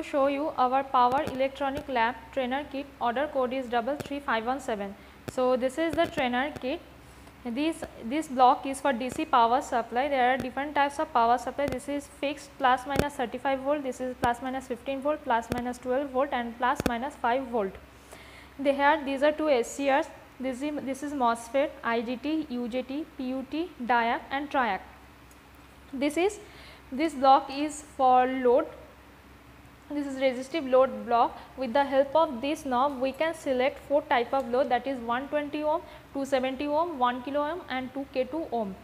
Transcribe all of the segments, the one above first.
to show you our power electronic lab trainer kit. Order code is 33517. So, this is the trainer kit. This this block is for DC power supply. There are different types of power supply. This is fixed plus minus 35 volt. This is plus minus 15 volt plus minus 12 volt and plus minus 5 volt. They have these are two SCRs this is this is MOSFET, IGBT, UJT, PUT, diac and triac. This is this block is for load this is resistive load block. With the help of this knob we can select 4 type of load that is 120 ohm, 270 ohm, 1 kilo ohm and 2 K2 ohm.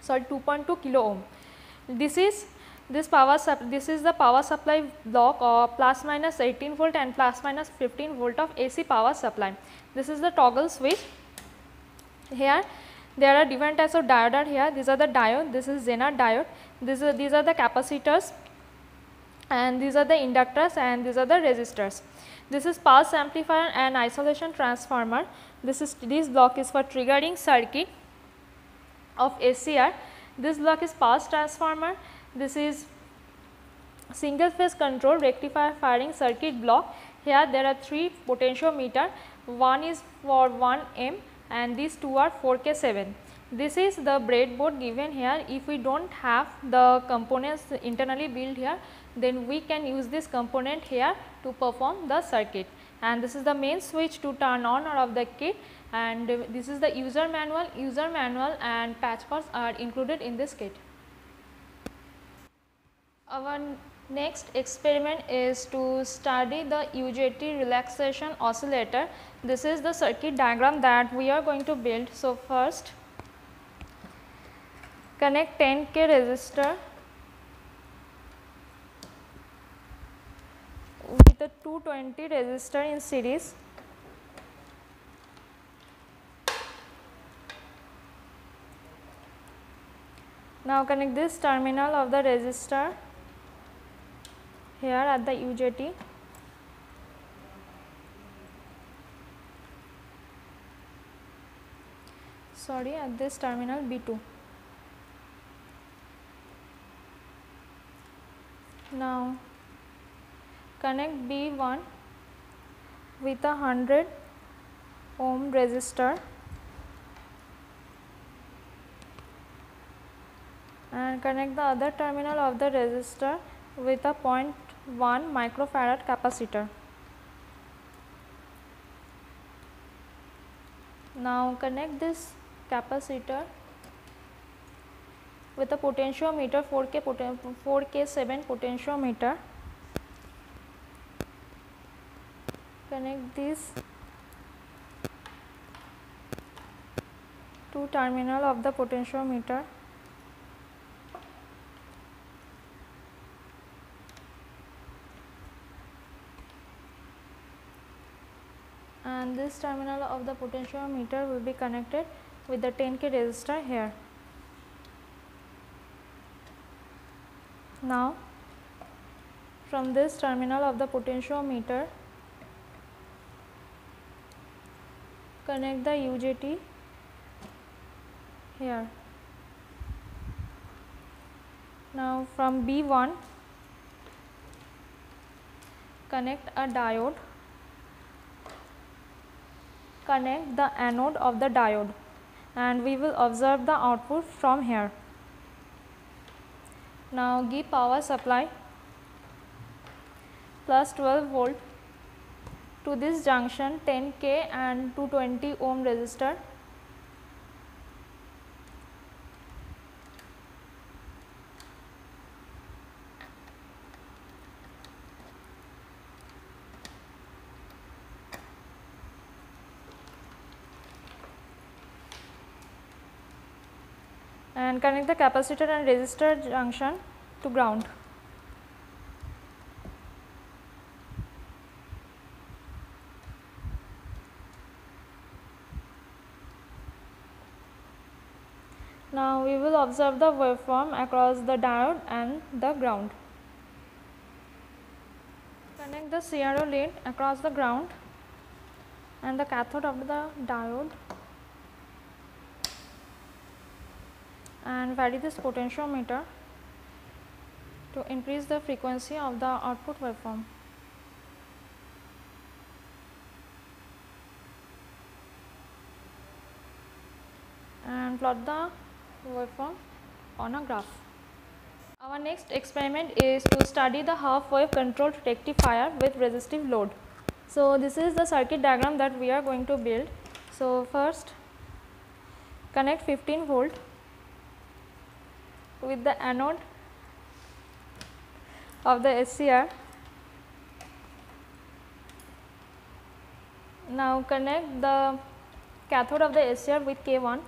Sorry 2.2 kilo ohm. This is this power this is the power supply block of plus minus 18 volt and plus minus 15 volt of AC power supply. This is the toggle switch. Here there are different types of diode here. These are the diode. This is Zener diode. This is, these are the capacitors and these are the inductors and these are the resistors. This is pulse amplifier and isolation transformer. This is this block is for triggering circuit of SCR. This block is pulse transformer. This is single phase control rectifier firing circuit block. Here there are three potentiometer. One is for 1 M and these two are 4K7. This is the breadboard given here. If we do not have the components internally built here, then we can use this component here to perform the circuit. And this is the main switch to turn on or off the kit and this is the user manual. User manual and patch cords are included in this kit. Our next experiment is to study the UJT relaxation oscillator. This is the circuit diagram that we are going to build. So, first connect 10k resistor with a 220 resistor in series. Now connect this terminal of the resistor here at the UJT sorry at this terminal B2 Now, connect B1 with a 100 ohm resistor and connect the other terminal of the resistor with a 0.1 microfarad capacitor. Now, connect this capacitor with a potentiometer 4K, 4K7 potentiometer. Connect this to terminal of the potentiometer. and this terminal of the potentiometer will be connected with the 10k resistor here. Now, from this terminal of the potentiometer connect the UJT here. Now, from B1 connect a diode connect the anode of the diode and we will observe the output from here. Now give power supply plus 12 volt to this junction 10 k and 220 ohm resistor and connect the capacitor and resistor junction to ground. Now, we will observe the waveform across the diode and the ground. Connect the CRO lead across the ground and the cathode of the diode and vary this potentiometer to increase the frequency of the output waveform. and plot the waveform on a graph. Our next experiment is to study the half wave controlled rectifier with resistive load. So, this is the circuit diagram that we are going to build. So, first connect 15 volt with the anode of the SCR. Now, connect the cathode of the SCR with K1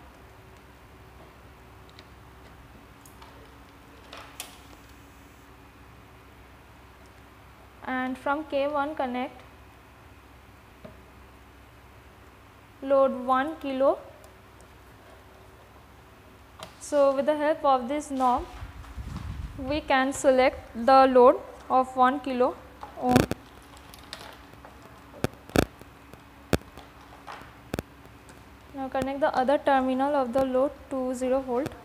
and from K1 connect load 1 kilo. So, with the help of this knob we can select the load of 1 kilo ohm Now connect the other terminal of the load to 0 volt.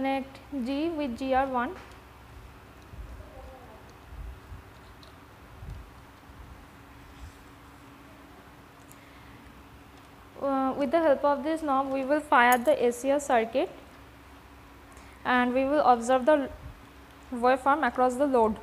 Connect G with GR1 uh, with the help of this knob we will fire the SCR circuit and we will observe the waveform across the load.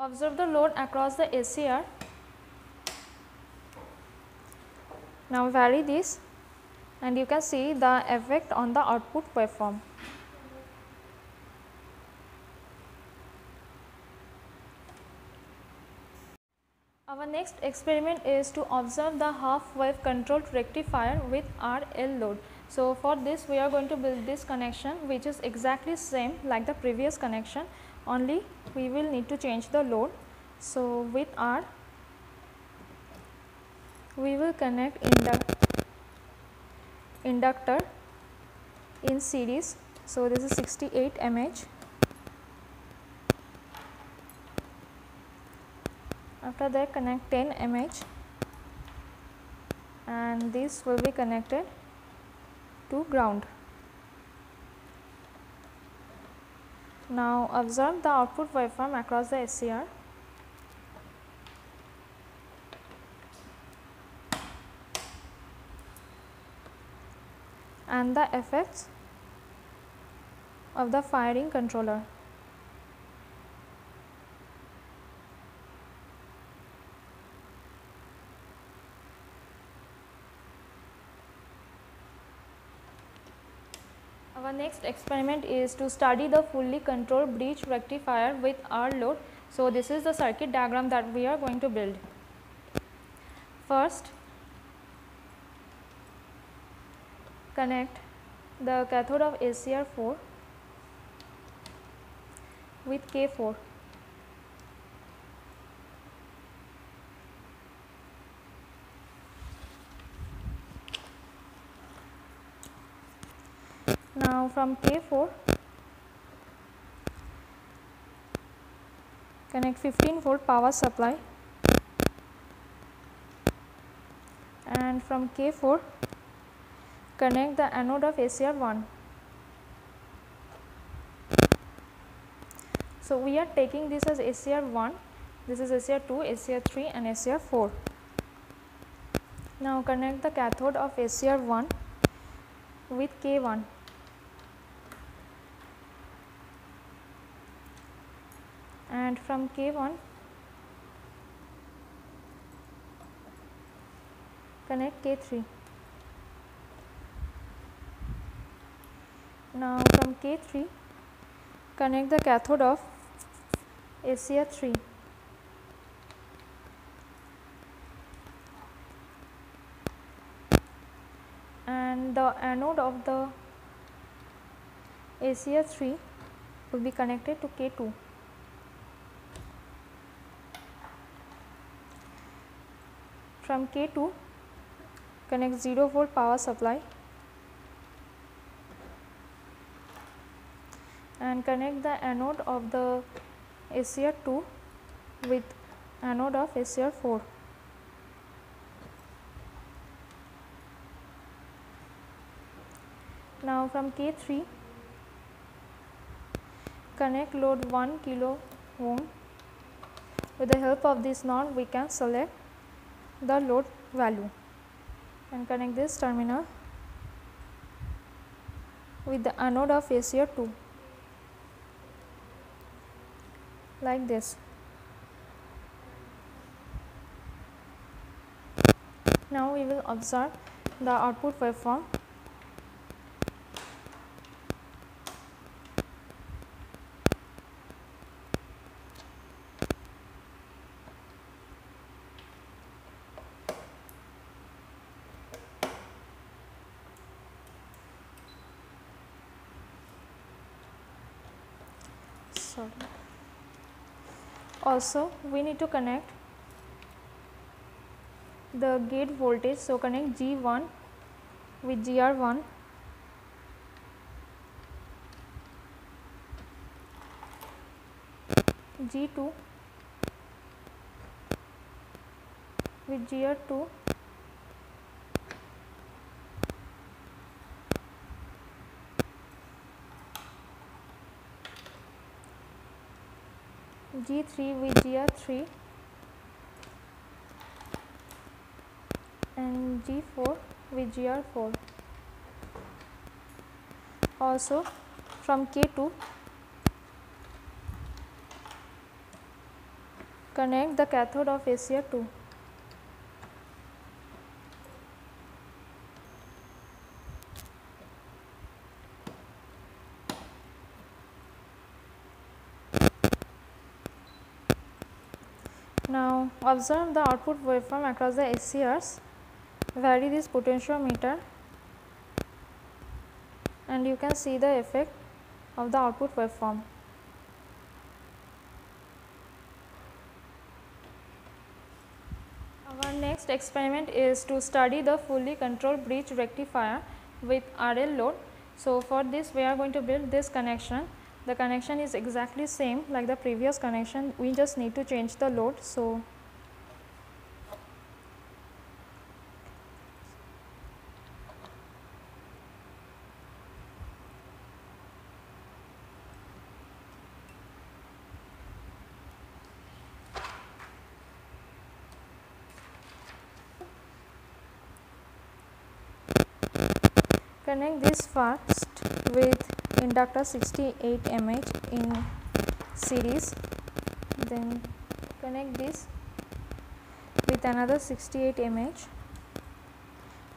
Observe the load across the SCR. Now vary this and you can see the effect on the output waveform. Our next experiment is to observe the half wave controlled rectifier with RL load. So, for this we are going to build this connection which is exactly same like the previous connection only we will need to change the load. So, with R we will connect induct inductor in series. So, this is 68 mH. After that connect 10 mH and this will be connected to ground. Now observe the output waveform across the SCR. and the effects of the firing controller. Next experiment is to study the fully controlled bridge rectifier with R load. So, this is the circuit diagram that we are going to build. First, connect the cathode of SCR4 with K4. Now, from K4 connect 15 volt power supply and from K4 connect the anode of SCR1. So, we are taking this as SCR1, this is SCR2, SCR3 and SCR4. Now, connect the cathode of SCR1 with K1. And from K1 connect K3. Now from K3 connect the cathode of SCR3. and the anode of the SCR3 will be connected to K2. From K2 connect 0 volt power supply and connect the anode of the SCR2 with anode of SCR4. Now from K3 connect load 1 kilo ohm with the help of this knot we can select the load value and connect this terminal with the anode of SCR2 like this. Now we will observe the output waveform sorry also we need to connect the gate voltage so connect G1 with GR1 G2 with GR2 G3 with GR3 and G4 with GR4. Also from K2 connect the cathode of ACR2. Observe the output waveform across the SCRs, vary this potentiometer and you can see the effect of the output waveform. Our next experiment is to study the fully controlled bridge rectifier with RL load. So, for this we are going to build this connection. The connection is exactly same like the previous connection, we just need to change the load. So, connect this first with inductor 68 mH in series then connect this with another 68 mH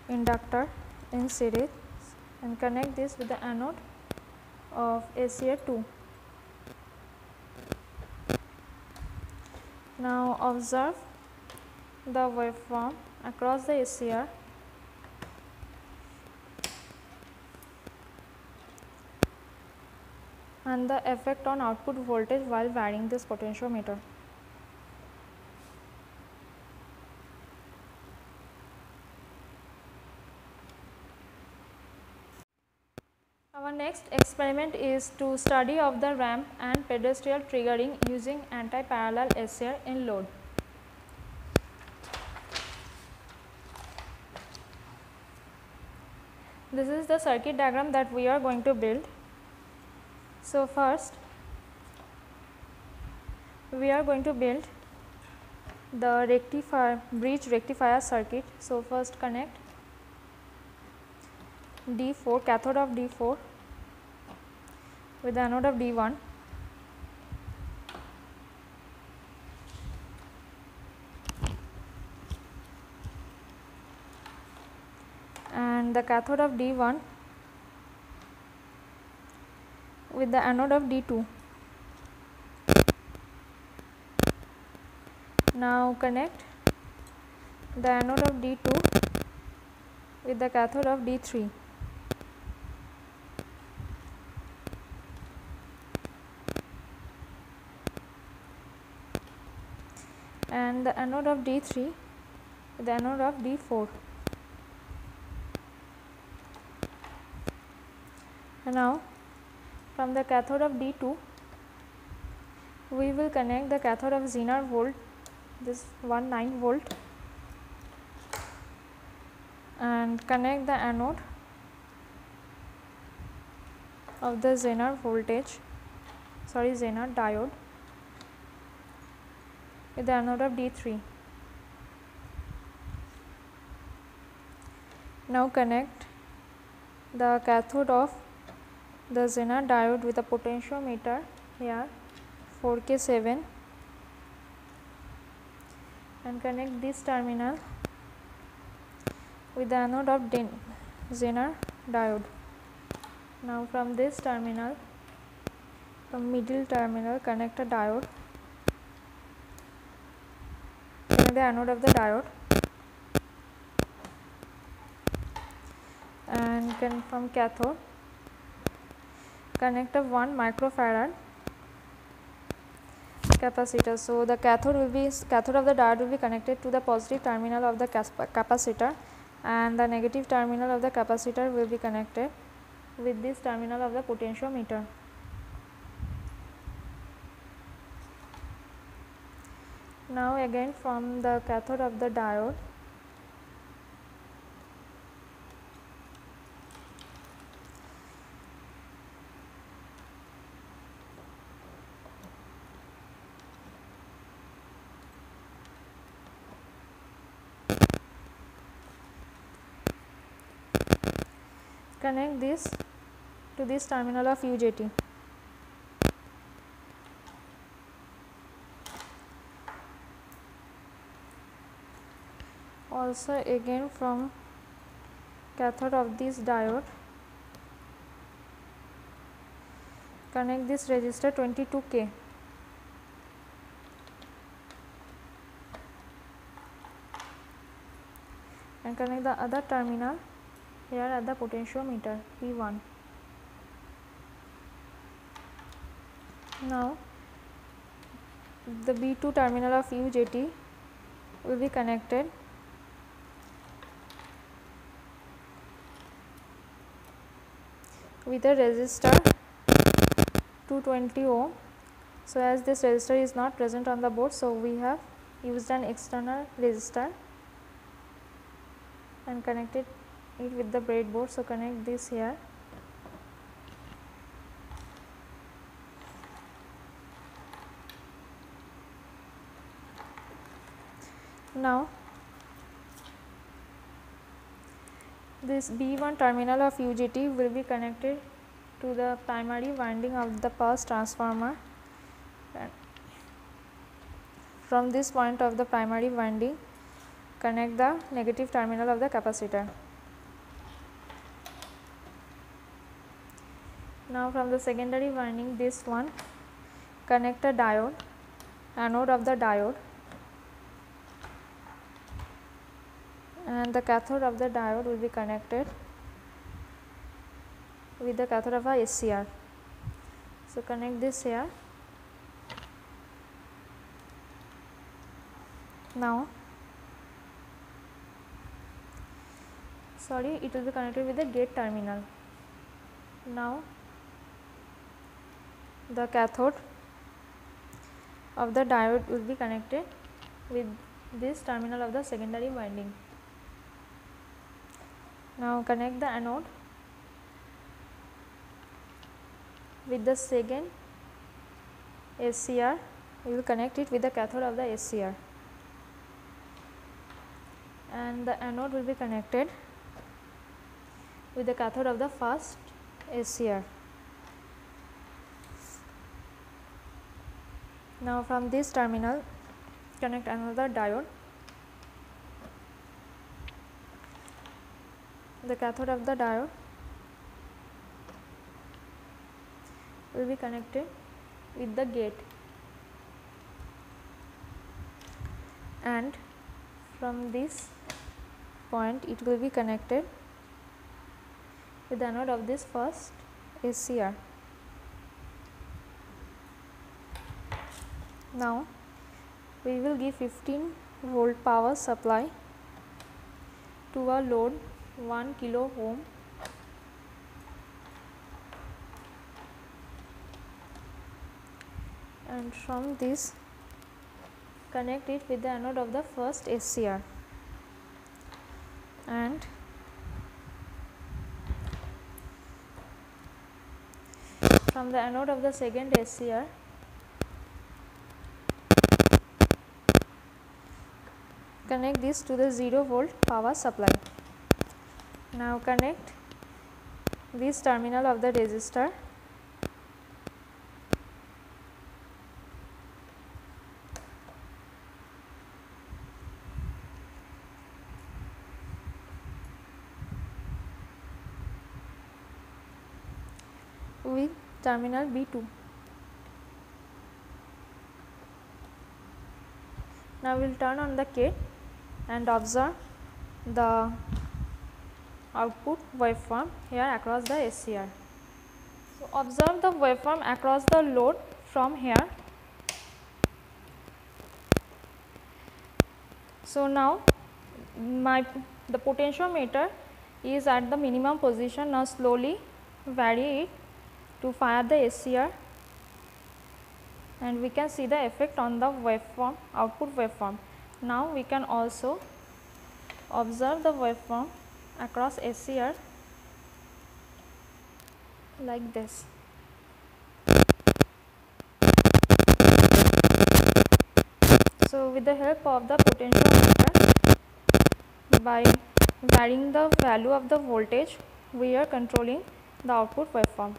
inductor in series and connect this with the anode of SCR2. Now observe the waveform across the SCR and the effect on output voltage while varying this potentiometer. Our next experiment is to study of the ramp and pedestal triggering using anti-parallel SCR in load. This is the circuit diagram that we are going to build. So, first we are going to build the rectifier bridge rectifier circuit. So, first connect D4 cathode of D4 with anode of D1 and the cathode of D1 with the anode of D2. Now connect the anode of D2 with the cathode of D3. and the anode of D3 with the anode of D4. And now from the cathode of D2 we will connect the cathode of Zener volt this 19 volt and connect the anode of the Zener voltage sorry Zener diode with the anode of D3. Now connect the cathode of the Zener diode with a potentiometer here 4K7 and connect this terminal with the anode of Zener diode. Now from this terminal from middle terminal connect a diode connect the anode of the diode and can from cathode connect a 1 microfarad capacitor. So, the cathode will be cathode of the diode will be connected to the positive terminal of the capacitor and the negative terminal of the capacitor will be connected with this terminal of the potentiometer. Now again from the cathode of the diode connect this to this terminal of UJT. Also again from cathode of this diode connect this resistor 22K. and connect the other terminal here are the potentiometer P1. Now, the B2 terminal of UJT will be connected with a resistor 220 ohm. So, as this resistor is not present on the board, so we have used an external resistor and connected it with the breadboard. So, connect this here. Now, this B1 terminal of UJT will be connected to the primary winding of the pulse transformer from this point of the primary winding connect the negative terminal of the capacitor. Now from the secondary winding this one connect a diode anode of the diode and the cathode of the diode will be connected with the cathode of a SCR. So connect this here. Now sorry it will be connected with the gate terminal. Now the cathode of the diode will be connected with this terminal of the secondary winding. Now connect the anode with the second SCR, we will connect it with the cathode of the SCR and the anode will be connected with the cathode of the first SCR. Now from this terminal connect another diode. The cathode of the diode will be connected with the gate and from this point it will be connected with the anode of this first SCR. Now we will give 15 volt power supply to a load 1 kilo ohm. And from this connect it with the anode of the first SCR and from the anode of the second SCR connect this to the 0 volt power supply. Now connect this terminal of the resistor with terminal B2. Now we will turn on the kit and observe the output waveform here across the SCR. So, observe the waveform across the load from here. So, now my the potentiometer is at the minimum position now slowly vary it to fire the SCR and we can see the effect on the waveform output waveform. Now we can also observe the waveform across SCR like this. So, with the help of the potentiometer by varying the value of the voltage we are controlling the output waveform.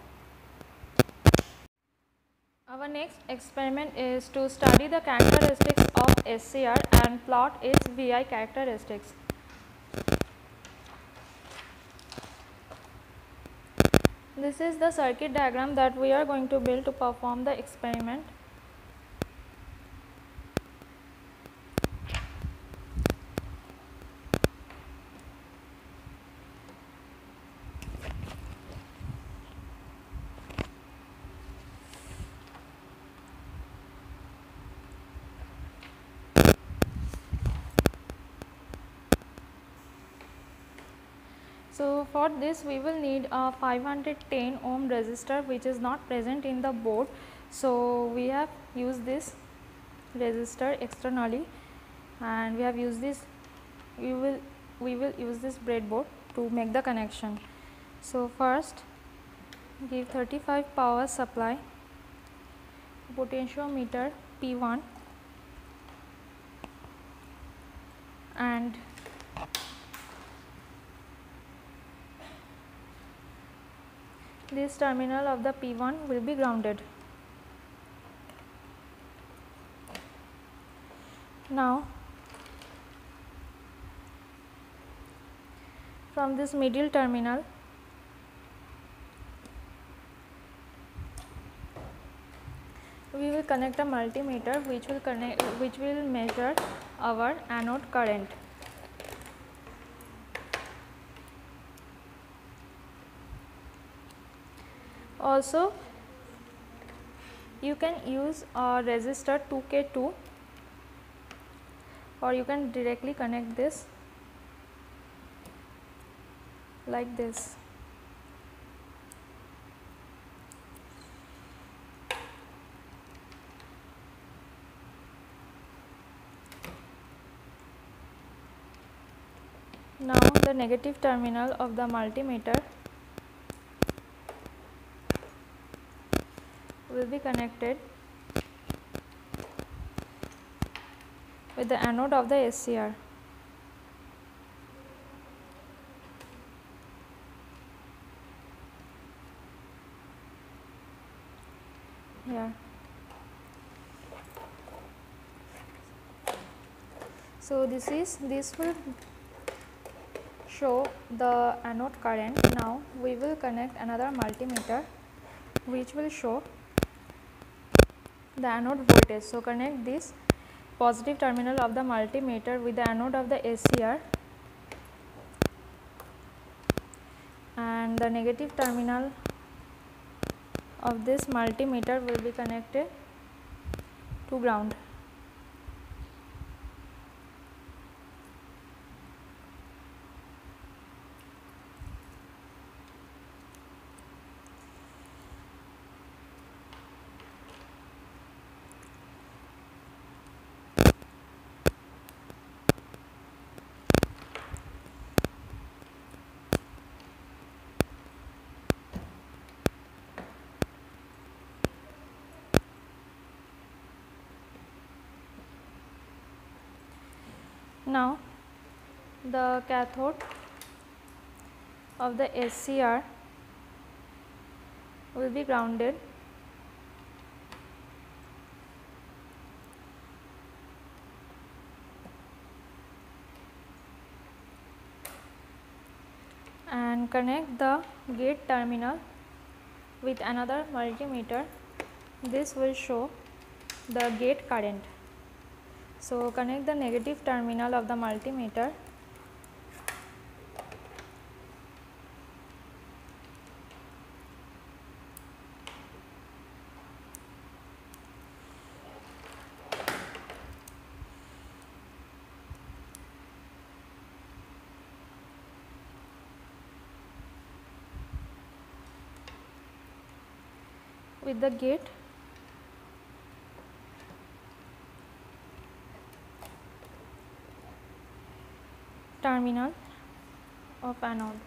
Our next experiment is to study the characteristics SCR and plot its VI characteristics. This is the circuit diagram that we are going to build to perform the experiment. So, for this we will need a 510 ohm resistor which is not present in the board. So, we have used this resistor externally and we have used this we will we will use this breadboard to make the connection. So, first give 35 power supply potentiometer P1 and this terminal of the P1 will be grounded. Now, from this middle terminal we will connect a multimeter which will connect which will measure our anode current. Also you can use a resistor 2K2 or you can directly connect this like this. Now the negative terminal of the multimeter will be connected with the anode of the SCR. So, this is this will show the anode current. Now, we will connect another multimeter which will show the anode voltage. So, connect this positive terminal of the multimeter with the anode of the SCR and the negative terminal of this multimeter will be connected to ground. Now, the cathode of the SCR will be grounded and connect the gate terminal with another multimeter this will show the gate current. So, connect the negative terminal of the multimeter. With the gate terminal of anode.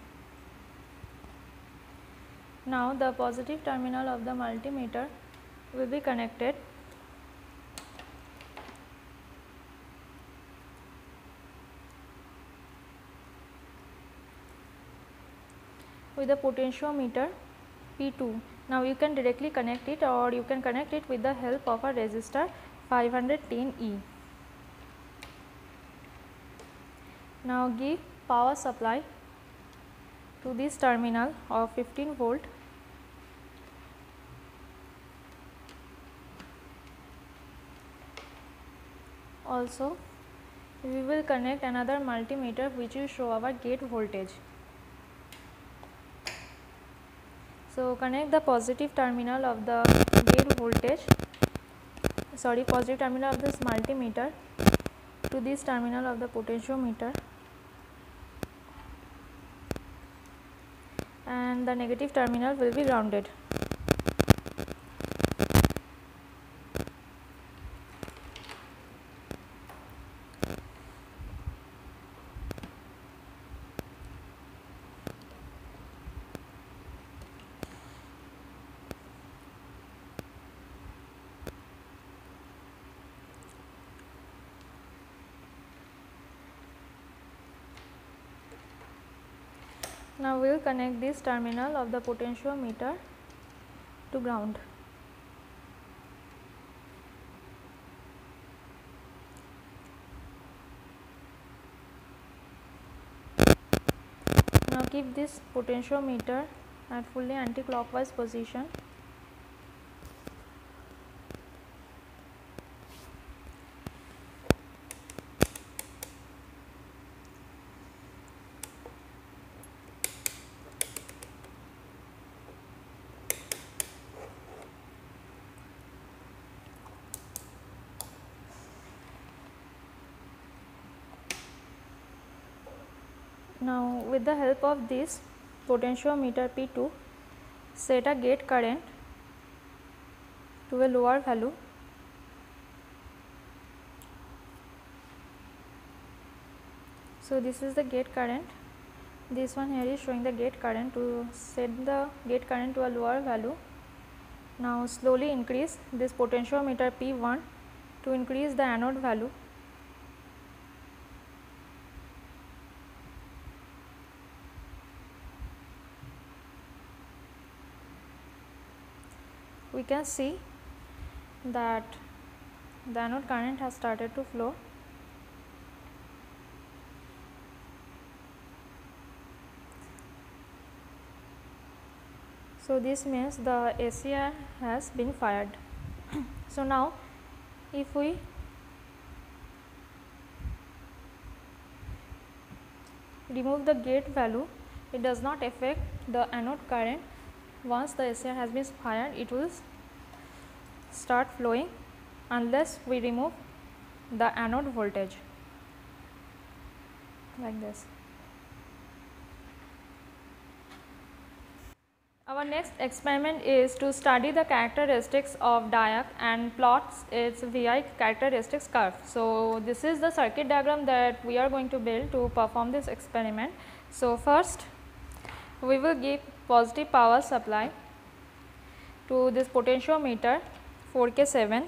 Now, the positive terminal of the multimeter will be connected with the potentiometer P2. Now, you can directly connect it or you can connect it with the help of a resistor 510E. Now, give power supply to this terminal of 15 volt also we will connect another multimeter which will show our gate voltage. So, connect the positive terminal of the gate voltage sorry positive terminal of this multimeter to this terminal of the potentiometer and the negative terminal will be grounded. Now, we will connect this terminal of the potentiometer to ground. Now, keep this potentiometer at fully anti-clockwise position Now, with the help of this potentiometer P2 set a gate current to a lower value. So, this is the gate current. This one here is showing the gate current to set the gate current to a lower value. Now, slowly increase this potentiometer P1 to increase the anode value we can see that the anode current has started to flow So, this means the SCR has been fired. so, now if we remove the gate value, it does not affect the anode current once the SCR has been fired it will start flowing unless we remove the anode voltage like this. Our next experiment is to study the characteristics of diode and plots its VI characteristics curve. So, this is the circuit diagram that we are going to build to perform this experiment. So, first we will give positive power supply to this potentiometer 4K7.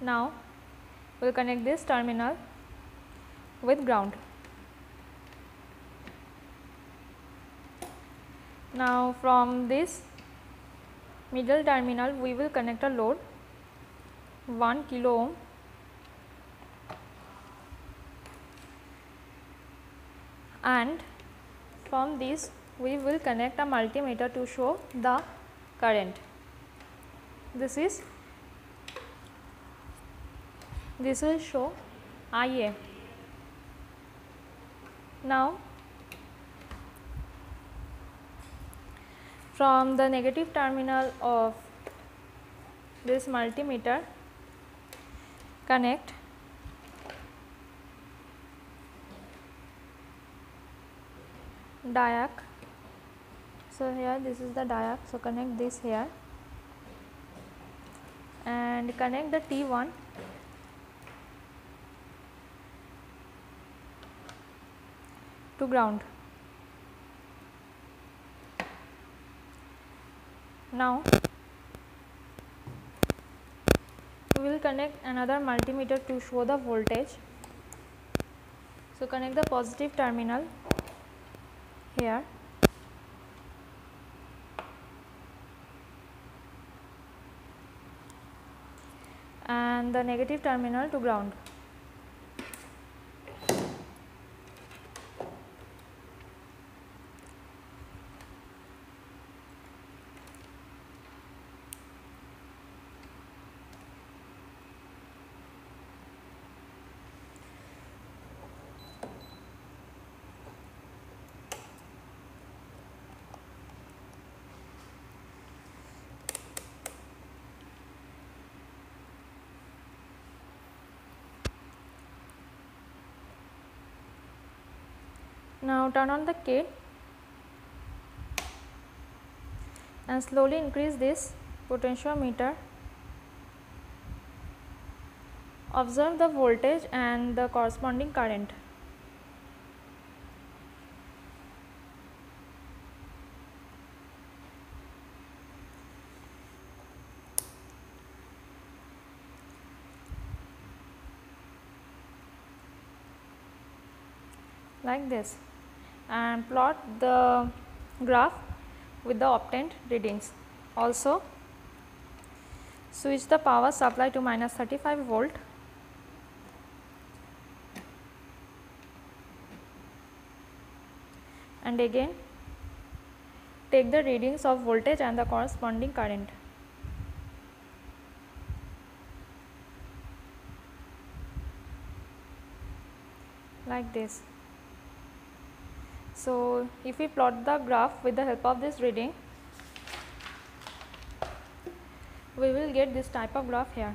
Now, we will connect this terminal with ground. Now from this middle terminal we will connect a load 1 kilo ohm and from this we will connect a multimeter to show the current. This is this will show IA. Now, from the negative terminal of this multimeter connect diac. So, here this is the diac. So, connect this here and connect the T1 to ground. Now, we will connect another multimeter to show the voltage. So, connect the positive terminal here the negative terminal to ground. Turn on the kit and slowly increase this potentiometer. Observe the voltage and the corresponding current. like this and plot the graph with the obtained readings. Also switch the power supply to minus 35 volt and again take the readings of voltage and the corresponding current. like this. So, if we plot the graph with the help of this reading, we will get this type of graph here.